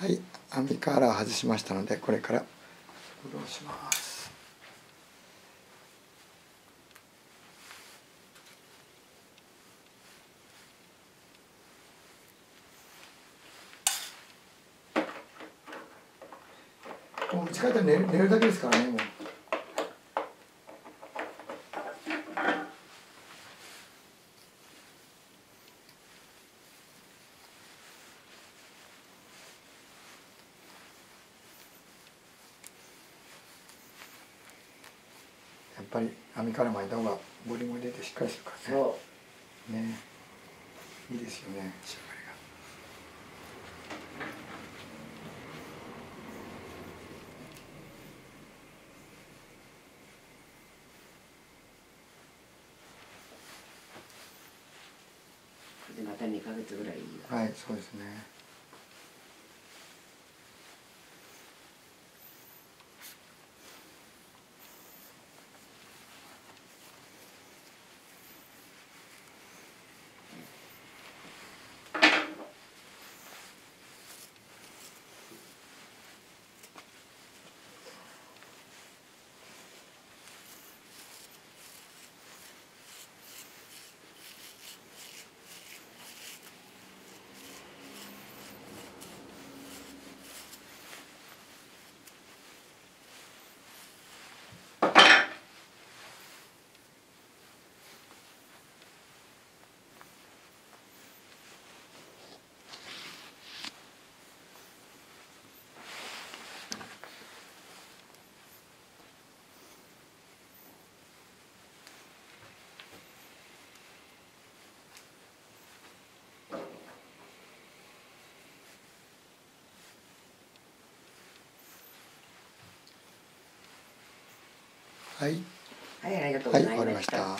はい網から外しましたのでこれから下ろしますもう打ち替えたら寝る寝るだけですからねもう。ぱり網から巻いた方がボリューム出てしっかりするからね。そう。ね。いいですよね。仕上がりが。でまた2ヶ月ぐらいはいそうですねはい。はいありがとうごはいざいましたた